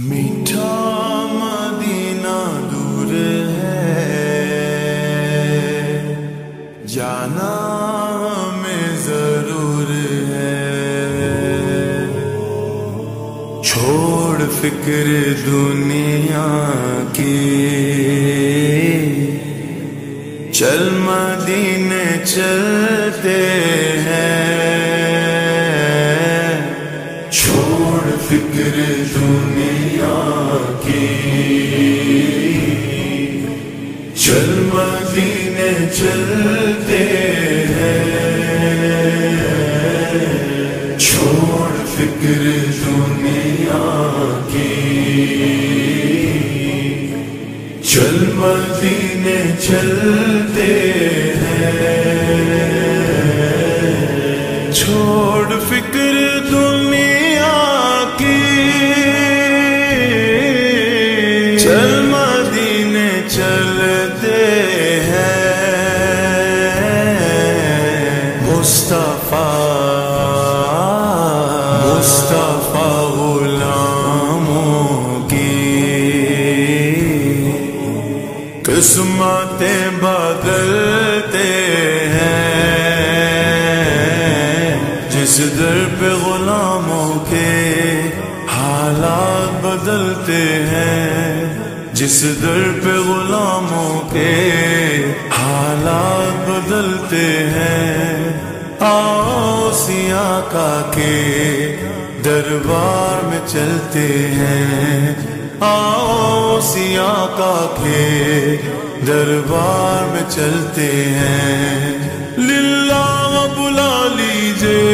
میٹھا مدینہ دور ہے۔ جانا میں ضرور ہے۔ چھوڑ فکر دنیا کی۔ چل مدینے چلتے ہیں۔ چھوڑ فکر دنیا چل مدینے چلتے ہیں۔ چھوڑ فکر دنیا کی۔ چل مدینے چلتے ہیں۔ چھوڑ فکر دنیا چلتے ہیں۔ مصطفیٰ مصطفیٰ غلاموں کی قسمتیں بدلتے ہیں۔ جس در پہ غلاموں کے حالات بدلتے ہیں۔ جس در پہ غلاموں کے حالات بدلتے ہیں۔ آؤ سیاہ کا کے دربار میں چلتے ہیں۔ آؤ سیاہ کا کے دربار میں چلتے ہیں۔ للہ بلا لیجے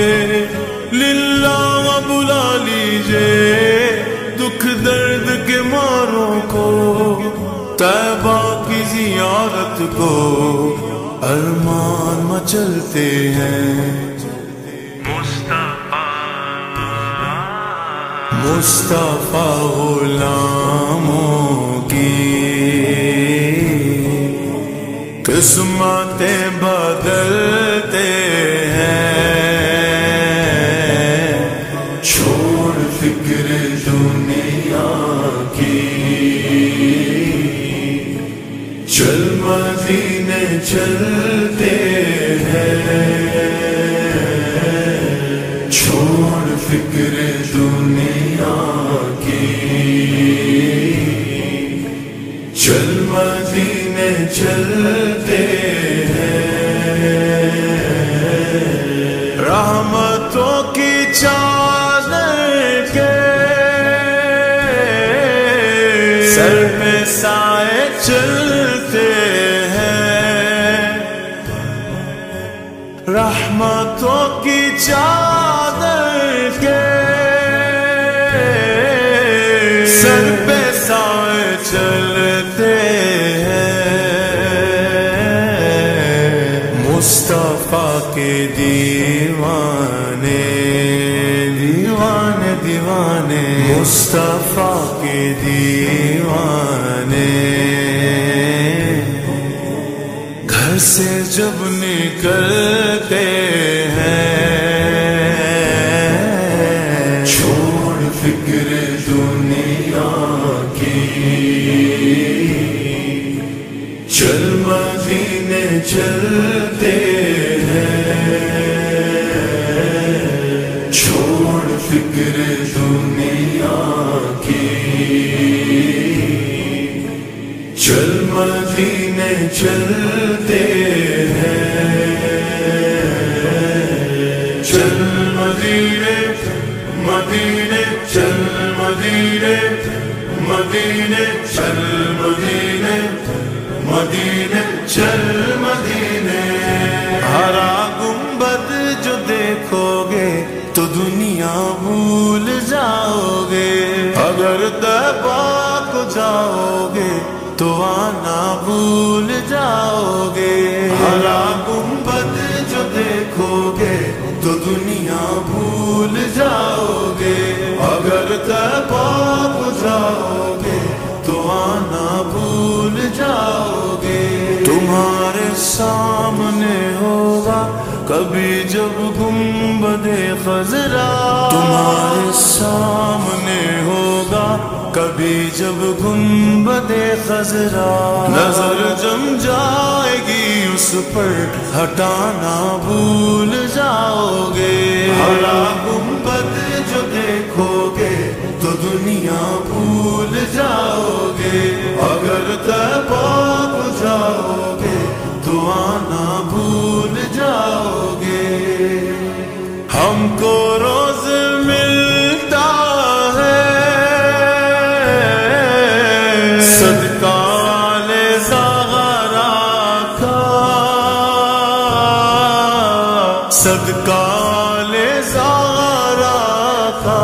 ماروں کو طیبہ کی زیارت کو ارمان مچلتے ہیں۔ مصطفیٰ غلاموں کی قسمتیں چھوڑ فکر دنیا کی۔ چل مدینے چل۔ مصطفیٰ کے دیوانے دیوانے دیوانے۔ مصطفیٰ کے دیوانے۔ گھر سے جب نکلتے ہیں چلتے ہیں۔ چھوڑ فکر دنیا کی۔ چل مدینے چلتے ہیں۔ چل مدینے مدینے، چل مدینے مدینے، چل مدینے۔ مدینے، چل مدینے۔ ہرا گنبد جو دیکھو گے تو دنیا بھول جاؤ گے اگر دبا کو جاؤ گے تو آنا بھول جاؤ گے سامنے ہوگا، کبھی جب گنبد خزرا تمہارے سامنے ہوگا، کبھی جب گنبد خزرا نظر جم جائے گی اس پر، ہٹانا بھول جاؤ گے ہرا گنبد جو دیکھو گے تو دنیا بھول جاؤ گے اگر تباہ جاؤ گے تو آنا بھول جاؤ گے ہم کو روز ملتا ہے۔ صدقہ والے زہرا کا۔ صدقہ والے زہرا کا۔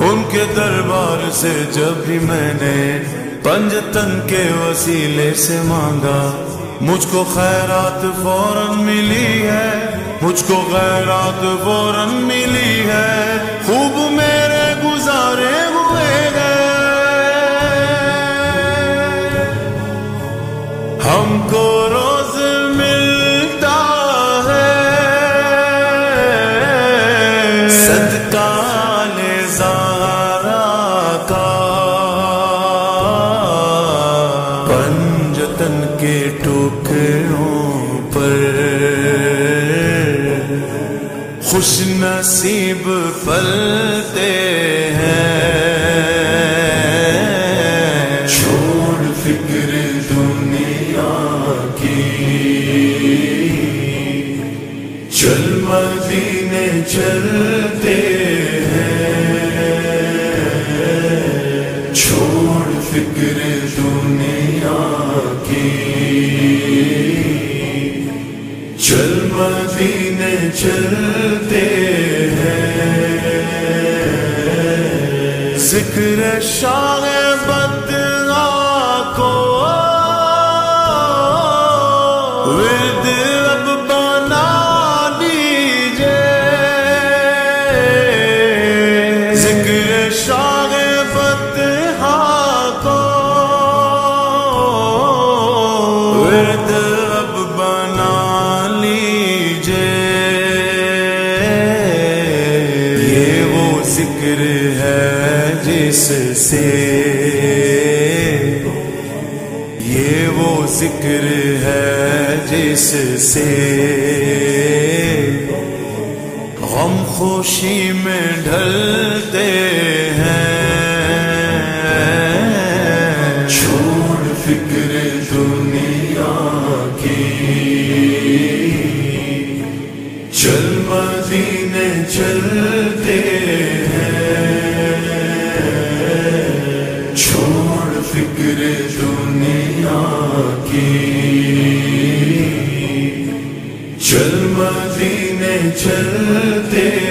ان کے دربار سے جب بھی میں نے پنج تن کے وسیلے سے مانگا۔ مجھ کو خیرات فوراً ملی ہے۔ مجھ کو خیرات فوراً ملی ہے۔ خوب میرے گزارے ہوئے گئے ہم کو خوش نصیب پلتے ہیں۔ چھوڑ فکر دنیا کی۔ چل مدینے چلتے ہیں۔ چھوڑ فکر دنیا کی۔ چل مدینے چلتے ہیں۔ ذکر شاہ ذکر ہے جس سے یہ وہ ذکر ہے جس سے غم خوشی میں ڈھل فکر دنیا کی چل مدینے چلتے